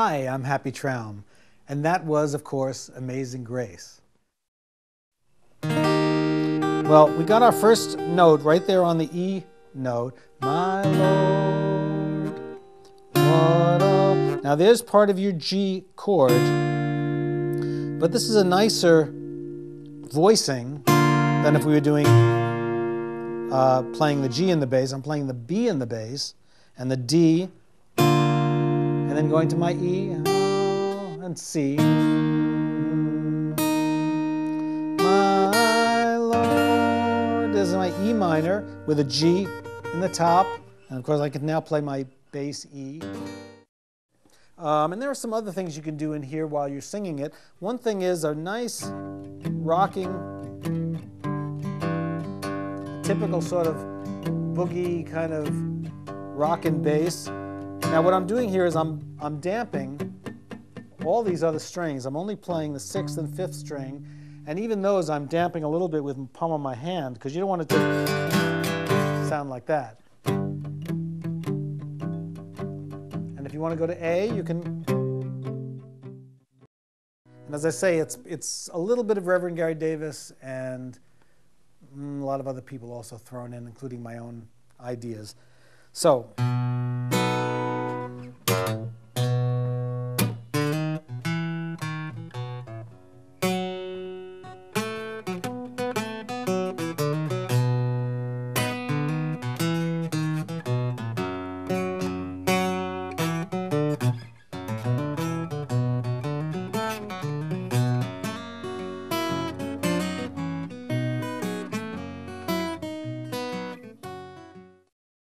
Hi, I'm Happy Traum, and that was, of course, Amazing Grace. Well, we got our first note right there on the E note. My Lord, what a... Now there's part of your G chord, but this is a nicer voicing than if we were doing uh, playing the G in the bass. I'm playing the B in the bass and the D, and then going to my E and C. My Lord, this is my E minor with a G in the top, and of course I can now play my bass E. Um, and there are some other things you can do in here while you're singing it. One thing is a nice rocking, typical sort of boogie kind of rock and bass. Now what I'm doing here is I'm, I'm damping all these other strings. I'm only playing the sixth and fifth string, and even those I'm damping a little bit with the palm of my hand because you don't want it to sound like that. And if you want to go to A, you can. And as I say, it's, it's a little bit of Reverend Gary Davis and mm, a lot of other people also thrown in, including my own ideas. So.